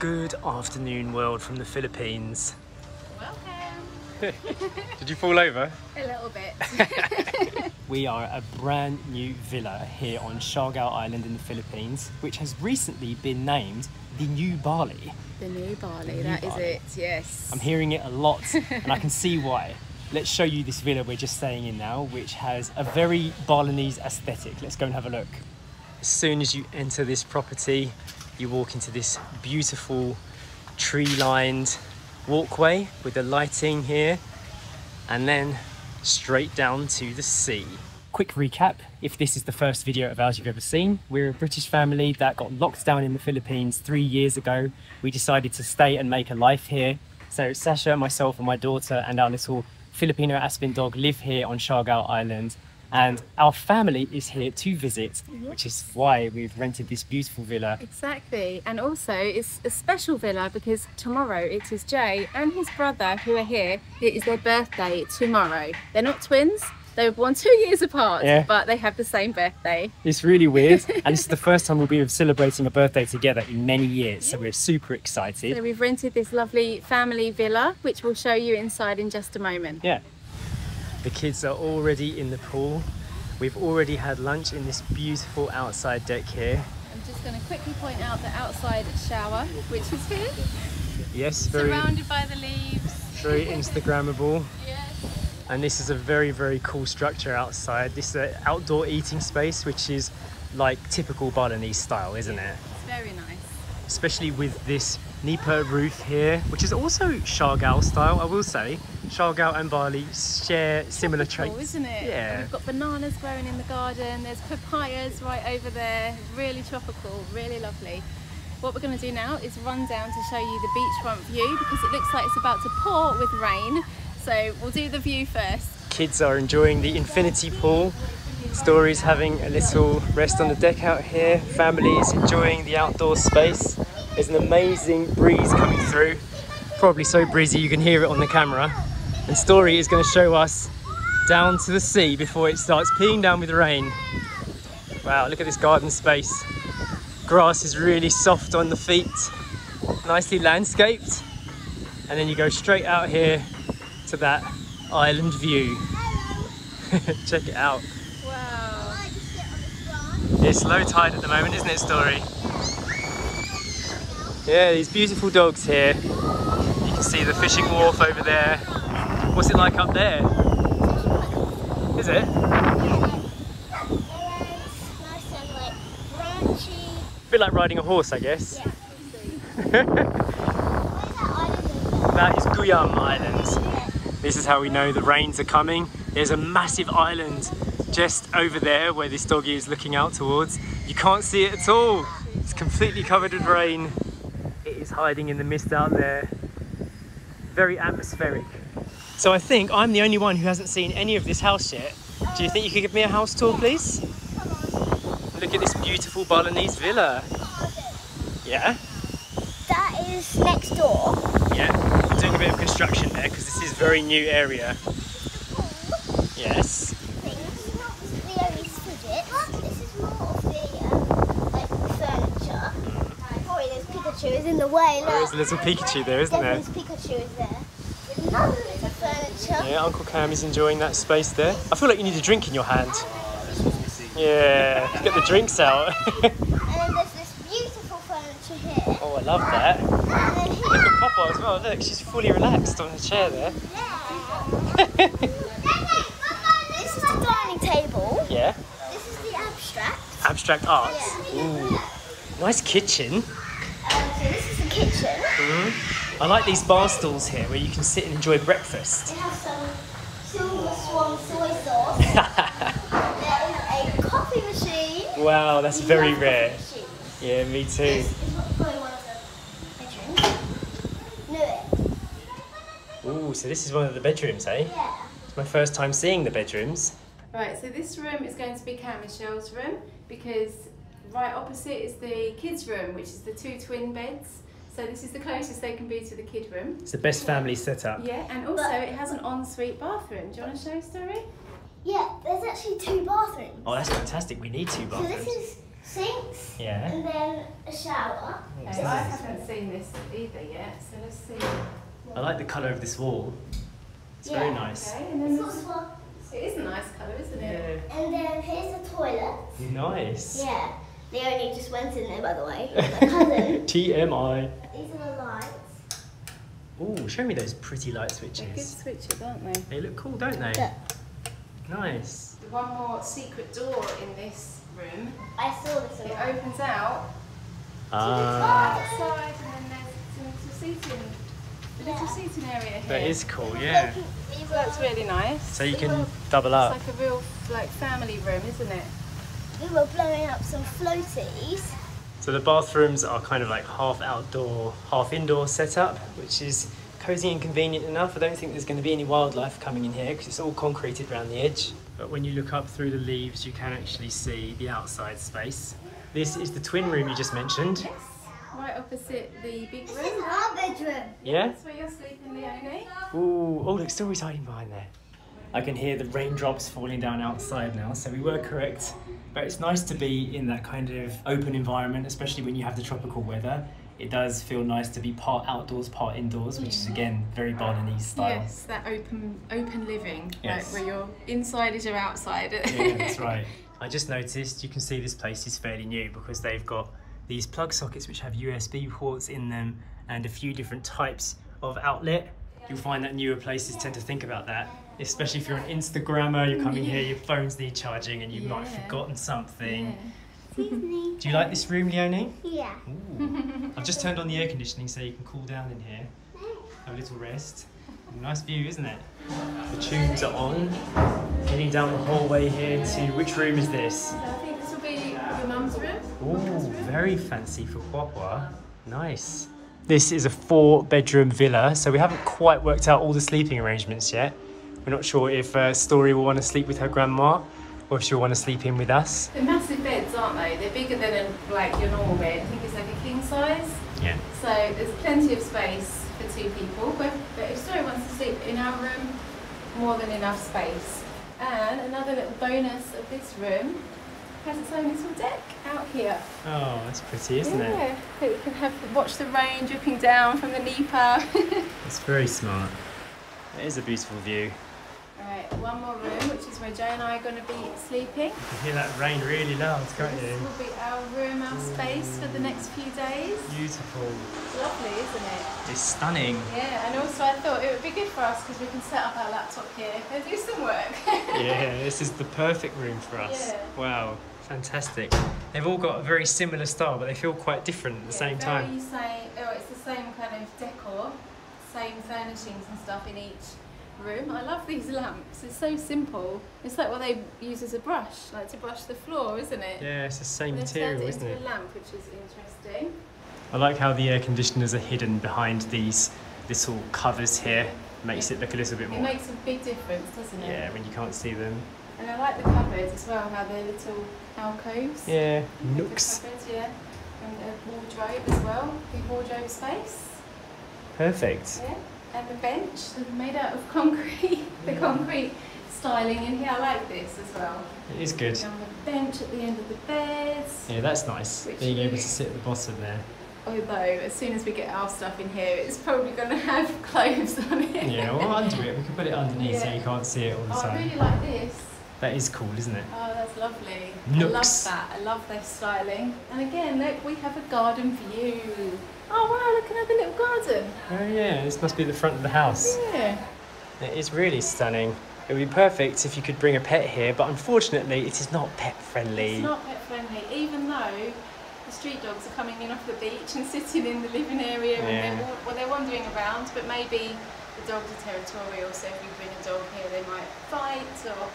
Good afternoon, world from the Philippines. Welcome. Did you fall over? A little bit. We are at a brand new villa here on Siargao Island in the Philippines, which has recently been named the New Bali. the new Bali, new that is Bali. it, yes. I'm hearing it a lot, and I can see why. Let's show you this villa we're just staying in now, which has a very Balinese aesthetic. Let's go and have a look. As soon as you enter this property, you walk into this beautiful tree-lined walkway with the lighting here, and then straight down to the sea. Quick recap if this is the first video of ours you've ever seen, we're a British family that got locked down in the Philippines three years ago. We decided to stay and make a life here. So, Sacha, myself, and my daughter, and our little Filipino Aspin dog live here on Siargao Island. And our family is here to visit, which is why we've rented this beautiful villa. Exactly. And also, it's a special villa because tomorrow it is Jay and his brother who are here. It is their birthday tomorrow. They're not twins. They were born two years apart, Yeah. but they have the same birthday. It's really weird, and this is the first time we'll be celebrating a birthday together in many years, so we're super excited. So we've rented this lovely family villa, which we'll show you inside in just a moment. Yeah. The kids are already in the pool. We've already had lunch in this beautiful outside deck here. I'm just going to quickly point out the outside shower, which is here, Yes, very surrounded by the leaves. very Instagrammable. Yes. And this is a very very cool structure outside. This is an outdoor eating space, which is like typical Balinese style, isn't it? It's very nice. Especially with this Nipa roof here, which is also Siargao style, I will say. Siargao and Bali share similar Tropical, traits. isn't it? Yeah. And we've got bananas growing in the garden. There's papayas right over there. Really tropical, really lovely. What we're going to do now is run down to show you the beachfront view because it looks like it's about to pour with rain. So we'll do the view first. Kids are enjoying the infinity pool. Stories having a little rest on the deck out here. Families enjoying the outdoor space. There's an amazing breeze coming through. Probably so breezy you can hear it on the camera. And Story is going to show us down to the sea before it starts peeing down with rain. Wow, look at this garden space. Grass is really soft on the feet, nicely landscaped. And then you go straight out here to that island view. Check it out. It's low tide at the moment, isn't it, Story? Yeah, these beautiful dogs here. You can see the fishing wharf over there. What's it like up there? Is it? nice and like. A bit like riding a horse, I guess. Where's that island over That is Guyam Island. This is how we know the rains are coming. There's a massive island just over there where this doggy is looking out towards. You can't see it at all. It's completely covered with rain. It is hiding in the mist out there. Very atmospheric. So I think I'm the only one who hasn't seen any of this house yet. Do you think you could give me a house tour, please? Look at this beautiful Balinese villa. Yeah? That is next door. Yeah, we're doing a bit of construction there because this is a very new area. Yes. Things, not the only fidget. This is more of the um, like furniture. Sorry, there's Pikachu is in the way. There is a little Pikachu there, isn't there? There's Pikachu is there. There's furniture. Yeah, Uncle Cam is enjoying that space there. I feel like you need a drink in your hand. Yeah, get the drinks out. And then there's this beautiful furniture here. oh, I love that. And then here. Look at Papa as well. Look, she's fully relaxed on the chair there. Yeah. this is the dining table. Yeah, This is the abstract. abstract arts. Ooh, nice kitchen. So this is the kitchen. I like these bar stools here where you can sit and enjoy breakfast. It has some silver swan soy sauce. there is a coffee machine. Wow, that's very Love rare. coffee. Yeah, me too. This is probably one of the bedrooms. Knew. Ooh, so this is one of the bedrooms, eh? Yeah. It's my first time seeing the bedrooms. Right, so this room is going to be Cam Michelle's room because right opposite is the kids' room, which is the two twin beds. So this is the closest they can be to the kid room. It's the best family setup. Yeah, and also it has an ensuite bathroom. Do you want to show a story? Yeah, there's actually two bathrooms. Oh, that's fantastic. We need two bathrooms. So bathrooms. this is sinks Yeah. and then a shower. Oh, Okay, I haven't seen this either yet, so let's see. I like the colour of this wall. It's very nice. Okay, and then This there's, it is a nice colour, isn't it? Yeah. And then here's the toilet. Nice. Yeah. Leonie just went in there, by the way. TMI. These are the lights. Oh, show me those pretty light They're good switches. switches, aren't they? They look cool, don't they? Look, Nice. One more secret door in this room. I saw this It one. opens out Ah, outside, and then there's some little seating, a little seating area here. that is cool, yeah. We So that's really nice. So you can double up. It's like a real like family room, isn't it? We were blowing up some floaties. So the bathrooms are kind of like half outdoor, half indoor setup, which is cozy and convenient enough. I don't think there's going to be any wildlife coming in here because it's all concreted around the edge. But when you look up through the leaves, you can actually see the outside space. This is the twin room you just mentioned. Yes. Right opposite the big room. This is room. our bedroom. Yeah? That's where you're sleeping, Leonie. Ooh, oh, look, Story's hiding behind there. I can hear the raindrops falling down outside now, so we were correct. But it's nice to be in that kind of open environment, especially when you have the tropical weather. It does feel nice to be part outdoors, part indoors, which is again very Balinese style. Yes, that open open living, Yes. like where your inside is your outside. Yeah, that's right. I just noticed you can see this place is fairly new because they've got these plug sockets which have USB ports in them and a few different types of outlet. You'll find that newer places tend to think about that, especially if you're an Instagrammer, you're coming here, your phones need charging and you might have forgotten something. Disney. Do you like this room, Leonie? Yeah. Ooh. I've just turned on the air conditioning so you can cool down in here, have a little rest. Nice view, isn't it? The tunes are on. Heading down the hallway here to which room is this? I think this will be your mum's room. Ooh, very fancy for Huahua. Nice. This is a four bedroom villa, so we haven't quite worked out all the sleeping arrangements yet. We're not sure if uh, Story will want to sleep with her grandma or if she'll want to sleep in with us. They're massive beds, aren't they? They're bigger than a, like your normal bed. I think it's like a king size. Yeah. So there's plenty of space for two people. But, but if Story wants to sleep in our room, more than enough space. And another little bonus of this room has its own little deck out here. Oh, that's pretty, isn't it? yeah, you can have watch the rain dripping down from the Nipa. It's very smart. It is a beautiful view. Alright, one more room, which is where Joe and I are going to be sleeping. You can hear that rain really loud, can't This you? will be our room, our space for the next few days. Beautiful. Lovely, isn't it? It's stunning. Yeah, and also I thought it would be good for us because we can set up our laptop here and do some work. Yeah, this is the perfect room for us. Yeah. Wow, fantastic. They've all got a very similar style, but they feel quite different at the same time. Same, oh, it's the same kind of decor, same furnishings and stuff in each room. I love these lamps. It's so simple. It's like what they use as a brush, like to brush the floor, isn't it? Yeah, it's the same They've material, it isn't it? a lamp, which is interesting. I like how the air conditioners are hidden behind these little covers here. Makes it look a little bit more. It makes a big difference, doesn't it? Yeah, when you can't see them. And I like the cupboards as well, how they're little alcoves. Yeah, nooks. cupboards, yeah. And a wardrobe as well, big wardrobe space. Perfect. Yeah. And the bench, sort of made out of concrete. the concrete styling in here, I like this as well. It is good. And the bench at the end of the beds. Yeah, that's nice. Which Being able to sit at the bottom there. Although, as soon as we get our stuff in here, it's probably going to have clothes on it. Yeah, well, under it, we can put it underneath so you can't see it all the Oh, I really like this. That is cool, isn't it? Oh, that's lovely. I love that. I love their styling. And again, look, we have a garden view. Oh wow, look at another little garden. Oh yeah, this must be the front of the house. Yeah. It is really stunning. It would be perfect if you could bring a pet here, but unfortunately it is not pet friendly. It's not pet friendly, even though the street dogs are coming in off the beach and sitting in the living area and they're, well, they're wandering around, but maybe the dogs are territorial, so if you bring a dog here, they might fight or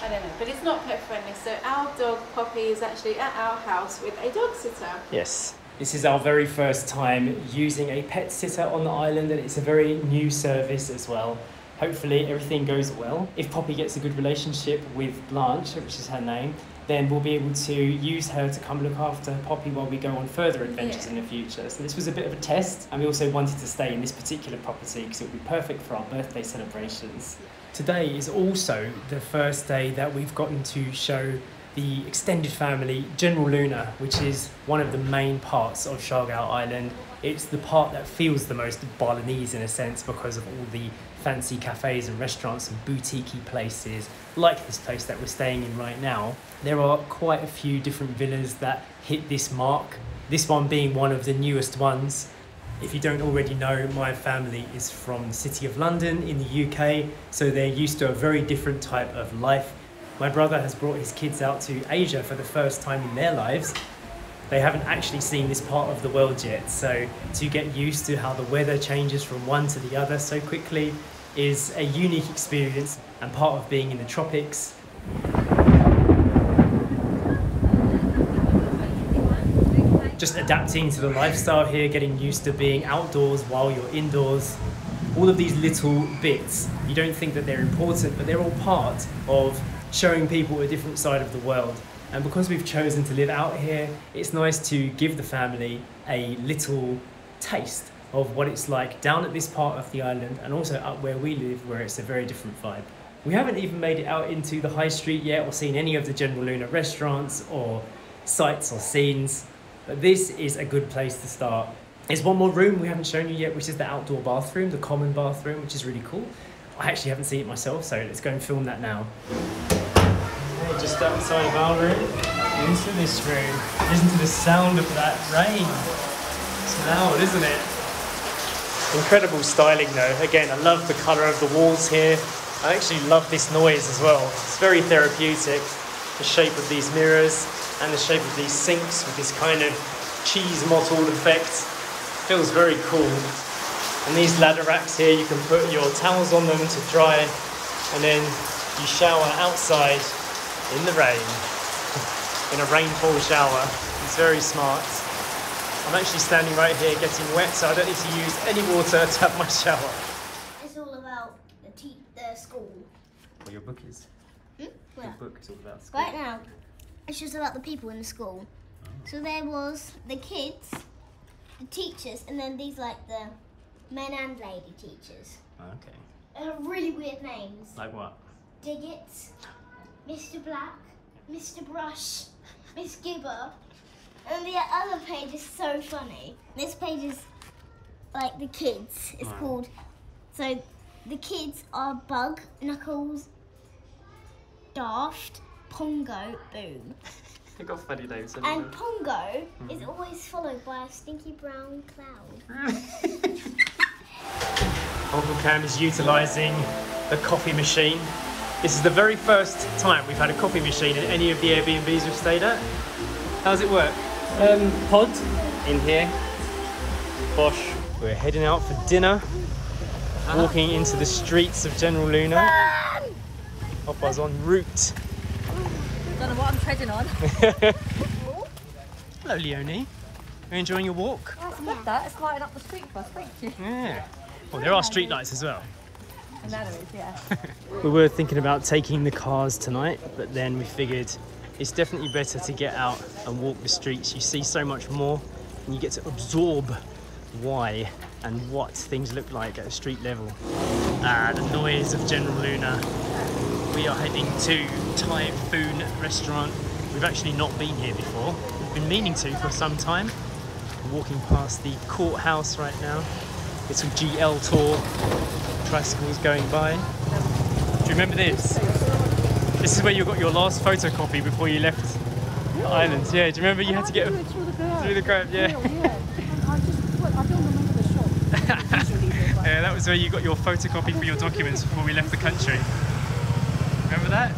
I don't know. But it's not pet friendly, so our dog Poppy is actually at our house with a dog sitter. Yes. This is our very first time using a pet sitter on the island, and it's a very new service as well. Hopefully, everything goes well. If Poppy gets a good relationship with Blanche, which is her name, then we'll be able to use her to come look after Poppy while we go on further adventures Yeah. in the future. So, this was a bit of a test, and we also wanted to stay in this particular property because it would be perfect for our birthday celebrations. Today is also the first day that we've gotten to show the extended family, General Luna, which is one of the main parts of Siargao Island. It's the part that feels the most Balinese in a sense because of all the fancy cafes and restaurants and boutique places like this place that we're staying in right now. There are quite a few different villas that hit this mark, this one being one of the newest ones. If you don't already know, my family is from the City of London in the UK, so they're used to a very different type of life. My brother has brought his kids out to Asia for the first time in their lives. They haven't actually seen this part of the world yet, so to get used to how the weather changes from one to the other so quickly is a unique experience and part of being in the tropics. Just adapting to the lifestyle here, getting used to being outdoors while you're indoors. All of these little bits, you don't think that they're important, but they're all part of showing people a different side of the world. And because we've chosen to live out here, it's nice to give the family a little taste of what it's like down at this part of the island and also up where we live, where it's a very different vibe. We haven't even made it out into the high street yet or seen any of the General Luna restaurants or sights or scenes, but this is a good place to start. There's one more room we haven't shown you yet, which is the outdoor bathroom, the common bathroom, which is really cool. I actually haven't seen it myself, so let's go and film that now. Just outside of our room, into this room. Listen to the sound of that rain. It's loud, isn't it? Incredible styling though. Again, I love the colour of the walls here. I actually love this noise as well. It's very therapeutic. The shape of these mirrors and the shape of these sinks with this kind of cheese mottled effect. Feels very cool. And these ladder racks here, you can put your towels on them to dry and then you shower outside in the rain, in a rainfall shower. It's very smart. I'm actually standing right here getting wet, so I don't need to use any water to have my shower. It's all about the, te- the school. Well, your book is. Hmm? Your book is all about school. right now, it's just about the people in the school. So there was the kids, the teachers, and then these like the men and lady teachers. Okay. They have really weird names. Like what? Diggett, Mr. Black, Mr. Brush, Miss Gibber. And the other page is so funny. This page is like the kids. It's Right. called. So the kids are Bug, Knuckles, Daft, Pongo, Boom. They got funny names. And Pongo is mm-hmm. always followed by a stinky brown cloud. Uncle Cam is utilising the coffee machine. This is the very first time we've had a coffee machine in any of the Airbnbs we've stayed at. How does it work? Um, pod in here. Bosh. We're heading out for dinner. Walking into the streets of General Luna. Hoppa's en route. Don't know what I'm treading on. Hello, Leonie. Are you enjoying your walk? I love that. It's lighting up the street for us. Thank you. Yeah. Well, there are street lights as well. Is, yeah. We were thinking about taking the cars tonight, but then we figured it's definitely better to get out and walk the streets. You see so much more and you get to absorb why and what things look like at a street level. Ah, the noise of General Luna. We are heading to Typhoon Restaurant. We've actually not been here before. We've been meaning to for some time. We're walking past the courthouse right now. Little GL tour tricycles going by. Do you remember this? This is where you got your last photocopy before you left the island. Yeah, do you remember you had to get through the grab. through the grab? Yeah. yeah. I just, look, I don't remember the shop. Yeah, that was where you got your photocopy for your documents before we left the country. Remember that?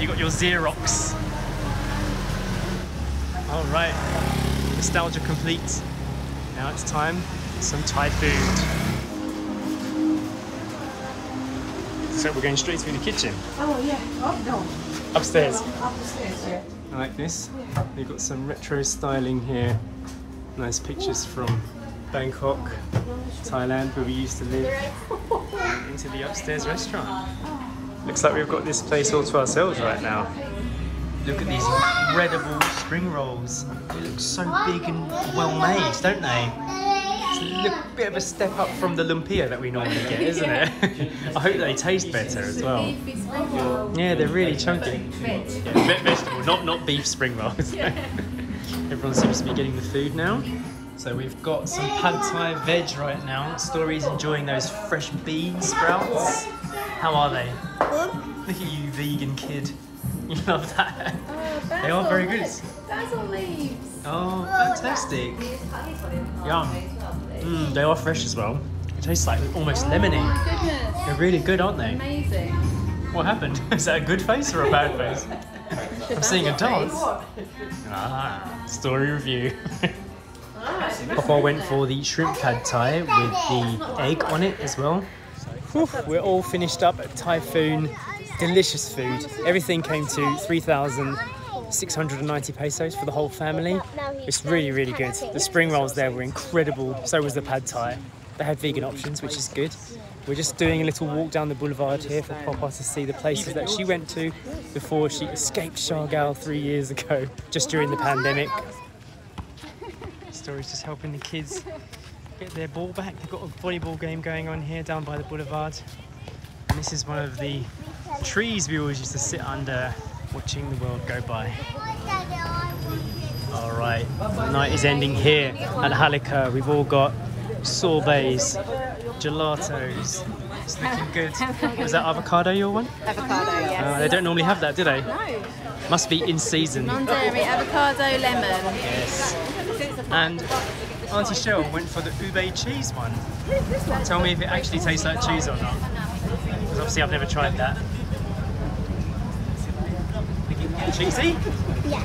You got your Xerox. All right, nostalgia complete. Now it's time for some Thai food. We're going straight through the kitchen, Oh, yeah. Oh, no. upstairs. Up the yeah. I like this. We've got some retro styling here. Nice pictures from Bangkok, Thailand, where we used to live, and into the upstairs restaurant. Looks like we've got this place all to ourselves right now. Look at these incredible spring rolls. They look so big and well made, don't they? It's a little bit of a step up from the lumpia that we normally get, isn't it? I hope they taste better as well. Beefy spring roll. Yeah, they're really chunky. Yeah, ve- vegetable, not not beef spring rolls. Everyone seems to be getting the food now. So we've got some pad thai veg right now. Story's enjoying those fresh bean sprouts. How are they? Look at you, vegan kid. You love that. Oh, They are very good. basil. Basil leaves. Oh, fantastic. Yum. Mm, they are fresh as well. It tastes like almost lemony. Oh my goodness. They're really good, aren't they? Amazing. What happened? Is that a good face or a bad face? I'm seeing a dance. Ah, story review. Papa went for the shrimp pad thai with the egg on it as well. Whew, we're all finished up at Typhoon. Delicious food. Everything came to 3,690 pesos for the whole family. It's really, really good. The spring rolls there were incredible. So was the pad thai. They had vegan options, which is good. We're just doing a little walk down the boulevard here for Papa to see the places that she went to before she escaped Siargao three years ago, just during the pandemic. Story's just helping the kids get their ball back. They've got a volleyball game going on here down by the boulevard. And this is one of the trees we always used to sit under watching the world go by. All right, the night is ending here at Halika. We've all got sorbets, gelatos. It's looking good. Was that avocado your one? Avocado, yes. Uh, they don't normally have that, do they? No. Must be in season. Non-dairy avocado lemon. Yes. And Auntie Cheryl went for the ube cheese one. Tell me if it actually tastes like cheese or not. Because obviously I've never tried that. Cheesy? Yeah.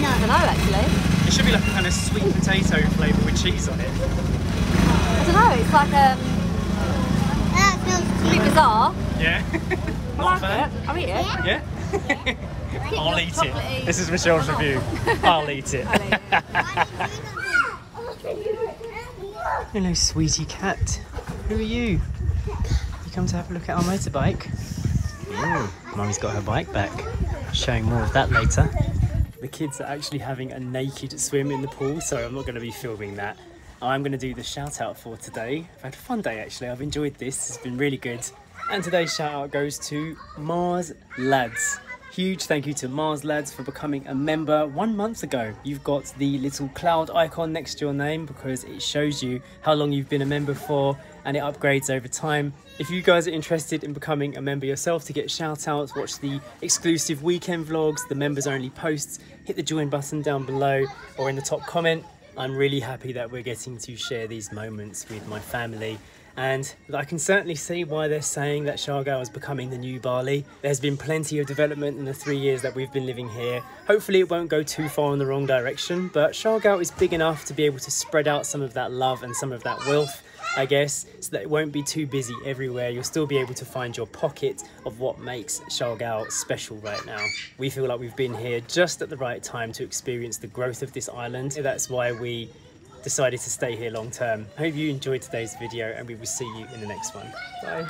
No, I don't know actually. It should be like a kind of sweet potato flavour with cheese on it. I don't know, it's like um, That smells a bit bizarre. Yeah. I Not a like fan? it. I'll eat it. Yeah? I'll eat it. This is Michelle's review. I'll eat it. Hello, sweetie cat. Who are you? You come to have a look at our motorbike? Ooh, Mummy's got her bike back. Showing more of that later. The kids are actually having a naked swim in the pool, so I'm not going to be filming that. I'm going to do the shout out for today. I've had a fun day actually. I've enjoyed this. It's been really good. And today's shout out goes to Mars Lads. Huge thank you to Mars Lads for becoming a member one month ago. You've got the little cloud icon next to your name because it shows you how long you've been a member for and it upgrades over time. If you guys are interested in becoming a member yourself to get shout outs, watch the exclusive weekend vlogs, the members only posts, hit the join button down below or in the top comment. I'm really happy that we're getting to share these moments with my family. And I can certainly see why they're saying that Siargao is becoming the new Bali. There's been plenty of development in the three years that we've been living here. Hopefully, it won't go too far in the wrong direction, but Siargao is big enough to be able to spread out some of that love and some of that wealth, I guess, so that it won't be too busy everywhere. You'll still be able to find your pocket of what makes Siargao special right now. We feel like we've been here just at the right time to experience the growth of this island. That's why we decided to stay here long term. I hope you enjoyed today's video and we will see you in the next one. Bye.